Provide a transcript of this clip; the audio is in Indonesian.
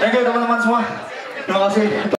Thank you teman-teman semua. Terima kasih.